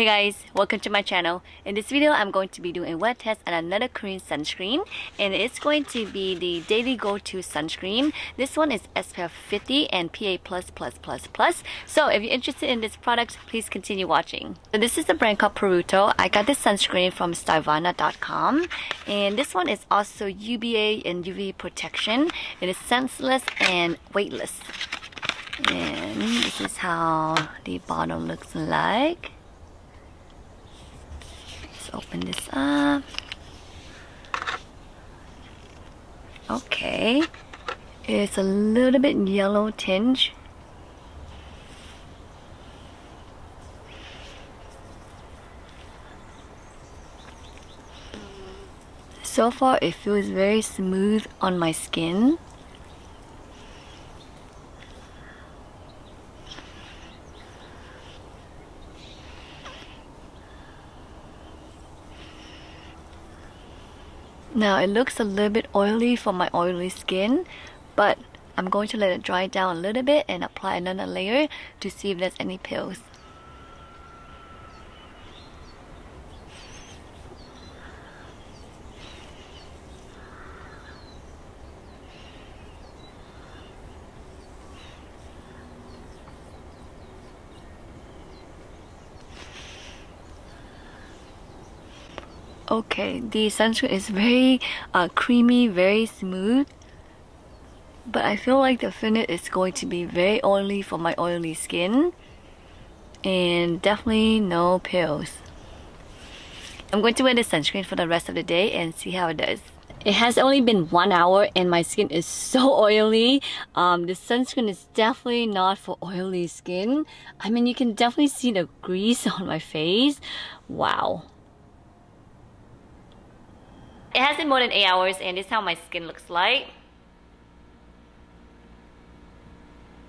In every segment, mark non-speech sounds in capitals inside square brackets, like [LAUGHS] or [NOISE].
Hey guys, welcome to my channel. In this video, I'm going to be doing a wet test on another Korean sunscreen and it's going to be the Daily Go-To sunscreen. This one is SPF 50 and PA++++. So if you're interested in this product, please continue watching. So this is the brand called Purito. I got this sunscreen from Stylevana.com and this one is also UVA and UV protection. It is senseless and weightless. And this is how the bottom looks like open this up. Okay. It's a little bit yellow tinge. So far it feels very smooth on my skin. Now it looks a little bit oily for my oily skin, but I'm going to let it dry down a little bit and apply another layer to see if there's any pills. Okay, the sunscreen is very uh, creamy, very smooth. But I feel like the finish is going to be very oily for my oily skin. And definitely no pills. I'm going to wear the sunscreen for the rest of the day and see how it does. It has only been one hour and my skin is [LAUGHS] so oily. Um, the sunscreen is definitely not for oily skin. I mean, you can definitely see the grease [LAUGHS] on my face. Wow. It has been more than 8 hours and this is how my skin looks like.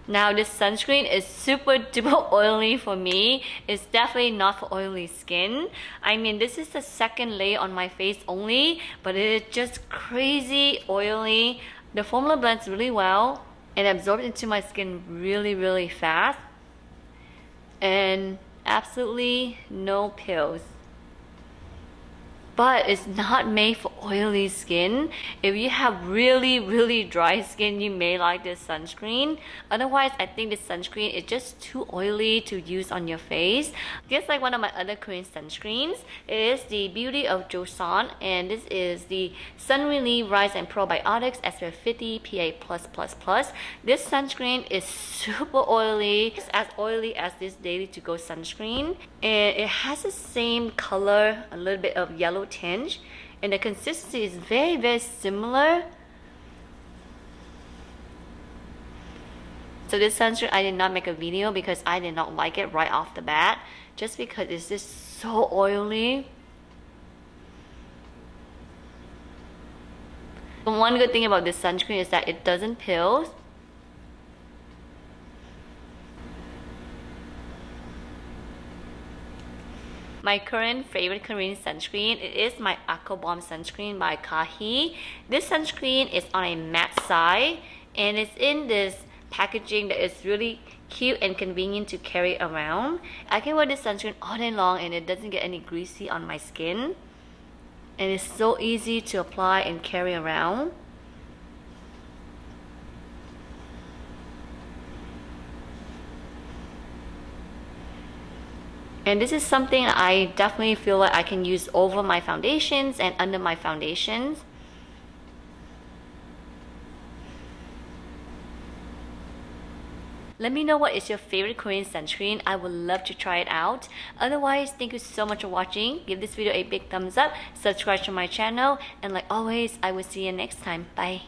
Now this sunscreen is super duper [LAUGHS] oily for me. It's definitely not for oily skin. I mean this is the second layer on my face only but it is just crazy oily. The formula blends really well and absorbs into my skin really really fast. And absolutely no pills but it's not made for oily skin. If you have really, really dry skin, you may like this sunscreen. Otherwise, I think this sunscreen is just too oily to use on your face. Just like one of my other Korean sunscreens, it is the Beauty of Joseon, and this is the Sun Relief Rice and Probiotics SPF 50 PA+++. This sunscreen is super oily. It's as oily as this Daily To Go sunscreen. And it has the same color, a little bit of yellow tinge and the consistency is very very similar. So this sunscreen I did not make a video because I did not like it right off the bat. Just because it's just so oily. One good thing about this sunscreen is that it doesn't peel My current favorite Korean sunscreen it is my Aqua Balm sunscreen by Kahi. This sunscreen is on a matte side and it's in this packaging that is really cute and convenient to carry around. I can wear this sunscreen all day long and it doesn't get any greasy on my skin. And it's so easy to apply and carry around. And this is something I definitely feel like I can use over my foundations and under my foundations. Let me know what is your favorite Korean sunscreen. I would love to try it out. Otherwise, thank you so much for watching. Give this video a big thumbs up, subscribe to my channel, and like always, I will see you next time. Bye.